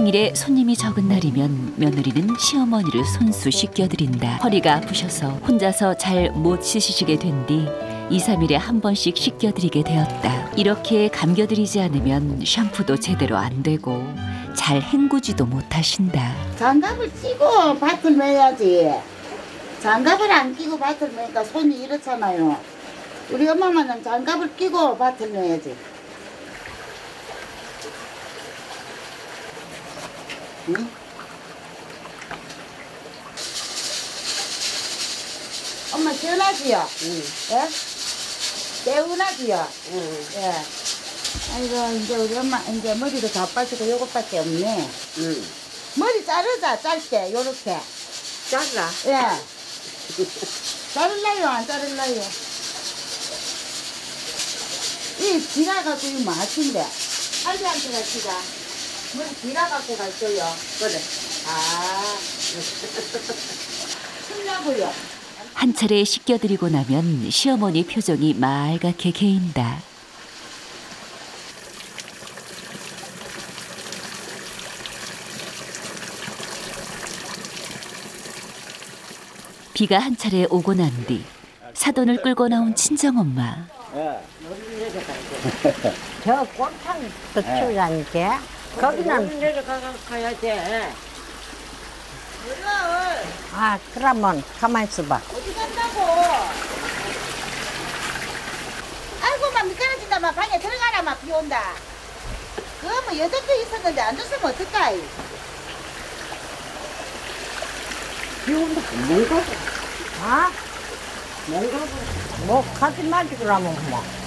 평일에 손님이 적은 날이면 며느리는 시어머니를 손수 씻겨드린다. 허리가 아프셔서 혼자서 잘 못 씻으시게 된 뒤 2, 3일에 한 번씩 씻겨드리게 되었다. 이렇게 감겨드리지 않으면 샴푸도 제대로 안 되고 잘 헹구지도 못하신다. 장갑을 끼고 밭을 매야지. 장갑을 안 끼고 밭을 매니까 손이 이렇잖아요. 우리 엄마만은 장갑을 끼고 밭을 매야지. 응? 엄마 시원하지요? 응. 예? 개운하지요? 응. 예. 아이고, 이제 우리 엄마, 이제 머리도 다 빠지고 요것밖에 없네. 응. 머리 자르자, 짧게, 요렇게. 잘라. 예. 자를라요, 안 자를라요? 이 지나가고 이 맛인데. 할리한테 가 지가. 머리 지나가고 갈 거요. 그래. 아. 춥냐고요? 한 차례 씻겨드리고 나면 시어머니 표정이 말갛게 개인다. 비가 한 차례 오고 난 뒤 사돈을 끌고 나온 친정엄마. 저 꼴탕 그쪽이라니까 거기는 내려가 가야지. 아 그러면 가만 있어봐 어디 간다고? 아이고, 막 미끄러진다, 막 방에 들어가라, 막 비 온다. 그거 뭐 여덟 개 있었는데 안 줬으면 어떡해? 뭔가 아? 뭐 가지 말지 그러면 뭐 응?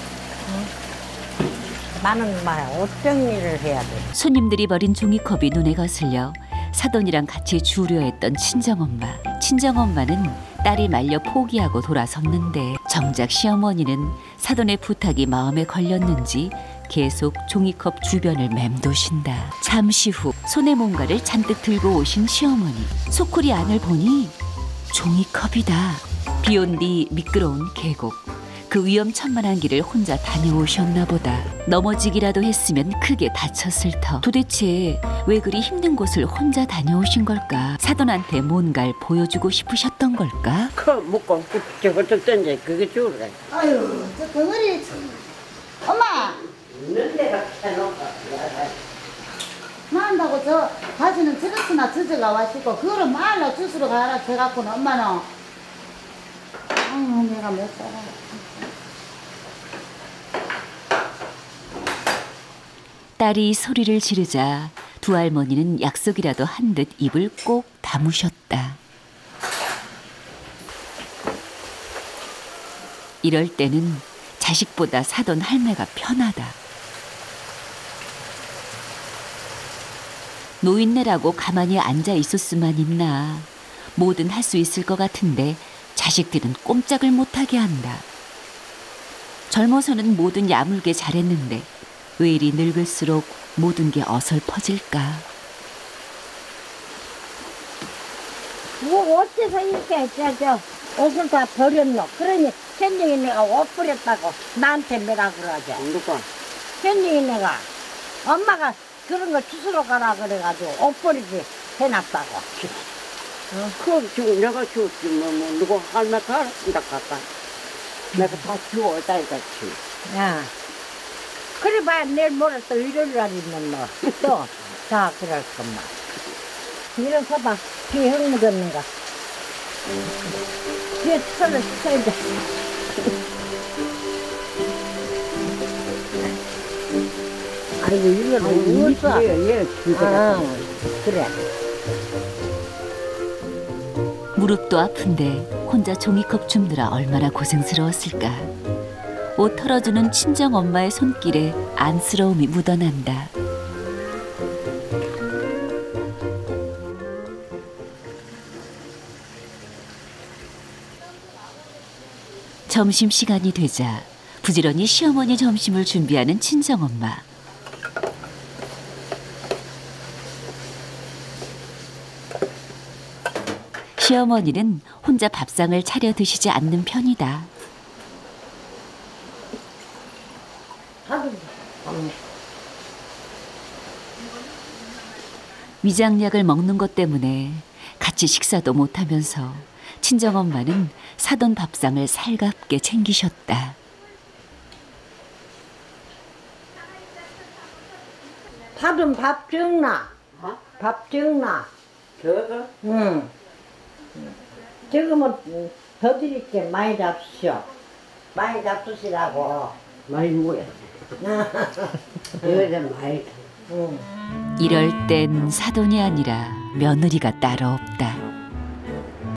나는 말 어떤 일을 해야 돼 손님들이 버린 종이컵이 눈에 거슬려 사돈이랑 같이 주려 했던 친정엄마. 친정엄마는 딸이 말려 포기하고 돌아섰는데 정작 시어머니는 사돈의 부탁이 마음에 걸렸는지 계속 종이컵 주변을 맴도신다. 잠시 후 손에 뭔가를 잔뜩 들고 오신 시어머니. 소쿠리 안을 보니 종이컵이다. 비온 뒤 미끄러운 계곡. 그 위험천만한 길을 혼자 다녀오셨나 보다. 넘어지기라도 했으면 크게 다쳤을 터. 도대체 왜 그리 힘든 곳을 혼자 다녀오신 걸까? 사돈한테 뭔가를 보여주고 싶으셨던 걸까? 그 먹고 저거 좀 던져 그게 좋으래. 아유, 저 덩어리. 참. 엄마! 있는 데가 해놓고. 만다고 저 가지는 저렇게나 젖어가 와시고 그거를 말로 주스로 가라 해갖고는 엄마는 아유 내가 못 살아 딸이 소리를 지르자 두 할머니는 약속이라도 한 듯 입을 꼭 다무셨다. 이럴 때는 자식보다 사돈 할매가 편하다. 노인네라고 가만히 앉아 있을 수만 있나. 뭐든 할 수 있을 것 같은데 자식들은 꼼짝을 못하게 한다. 젊어서는 뭐든 야물게 잘했는데 왜 이리 늙을수록 모든 게 어설퍼질까? 뭐 어째서 이렇게 저, 저 옷을 다 버렸노 그러니 현정이 내가 옷 버렸다고 나한테 뭐라 그러지 누가? 현정이 내가 엄마가 그런 거 주스러 가라 그래가지고 옷 버리지 해놨다고 그 지금 내가 줬지 뭐, 뭐 누구 가라 나 갈까? 내가 다 주워다 이거지. 야. 그래 봐 내일 모레 또 일요일 날이면 뭐 또 다 그럴 것만 일어서 봐. 비형 묻었는가. 뒤에 털을 쳐야 돼 아이고 이거는 어디서 얘 아. 그래 무릎도 아픈데 혼자 종이컵 줍느라 얼마나 고생스러웠을까. 옷 털어주는 친정 엄마의 손길에 안쓰러움이 묻어난다. 점심 시간이 되자 부지런히 시어머니 점심을 준비하는 친정 엄마. 시어머니는 혼자 밥상을 차려 드시지 않는 편이다. 위장약을 먹는 것 때문에 같이 식사도 못하면서 친정엄마는 사돈 밥상을 살갑게 챙기셨다. 사돈 밥 적나? 어? 밥 적나? 저거 응. 지금은 더 드릴 게 많이 잡수셔. 많이 잡수시라고. 많이 먹어야 이거는 많이 응. 이럴 땐 사돈이 아니라 며느리가 따로 없다.